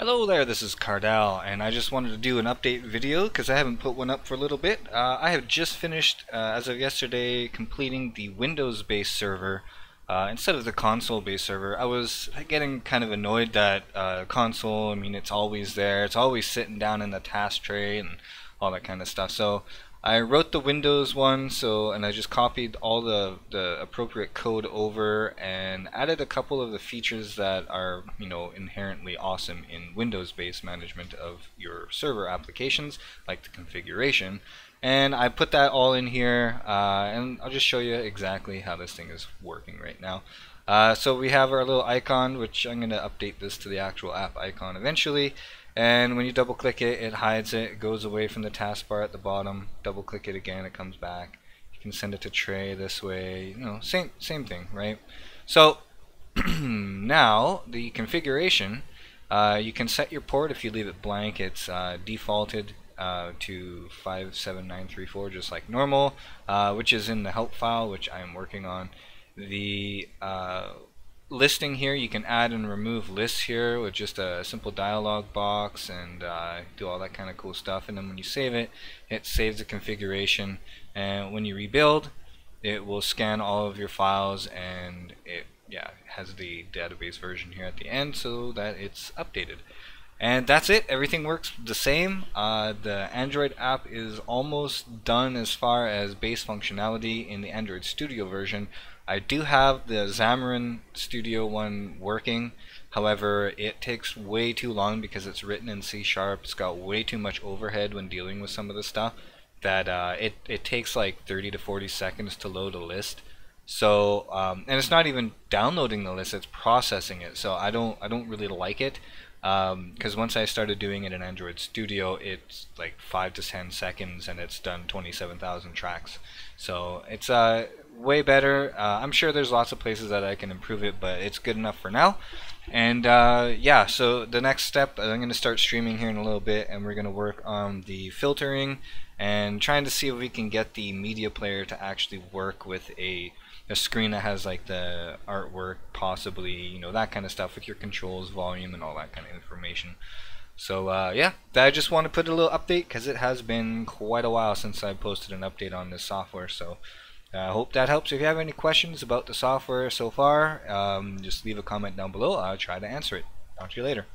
Hello there, this is Kardall, and I just wanted to do an update video because I haven't put one up for a little bit. Uh, I have just finished, uh, as of yesterday, completing the Windows-based server uh, instead of the console-based server. I was getting kind of annoyed that uh, console, I mean, it's always there, it's always sitting down in the task tray and all that kind of stuff. So I wrote the Windows one, so and I just copied all the, the appropriate code over and added a couple of the features that are you know inherently awesome in Windows-based management of your server applications, like the configuration. And I put that all in here, uh, and I'll just show you exactly how this thing is working right now. Uh, so we have our little icon, which I'm going to update this to the actual app icon eventually. And when you double click it, it hides it. It goes away from the taskbar at the bottom. Double click it again, it comes back. You can send it to tray this way. You know, same same thing, right? So now the configuration, uh, you can set your port if you leave it blank. It's uh, defaulted uh, to 57934 just like normal, uh, which is in the help file, which I am working on. The uh, listing here, you can add and remove lists here with just a simple dialog box and uh, do all that kind of cool stuff. And then when you save it, it saves the configuration. And when you rebuild, it will scan all of your files and it yeah has the database version here at the end so that it's updated. And that's it. Everything works the same. Uh, the Android app is almost done as far as base functionality in the Android Studio version. I do have the Xamarin Studio one working. However, it takes way too long because it's written in C Sharp. It's got way too much overhead when dealing with some of the stuff that uh, it, it takes like 30 to 40 seconds to load a list. So, um, and it's not even downloading the list, it's processing it. So I don't, I don't really like it because um, once I started doing it in Android Studio, it's like five to ten seconds, and it's done 27,000 tracks. So it's uh, way better. Uh, I'm sure there's lots of places that I can improve it, but it's good enough for now. And uh, yeah, so the next step, I'm going to start streaming here in a little bit, and we're going to work on the filtering and trying to see if we can get the media player to actually work with a a screen that has like the artwork, possibly, you know, that kind of stuff with your controls, volume, and all that kind of information. So uh, yeah, I just want to put a little update because it has been quite a while since I posted an update on this software. So I uh, hope that helps. If you have any questions about the software so far, um, just leave a comment down below. I'll try to answer it. Talk to you later.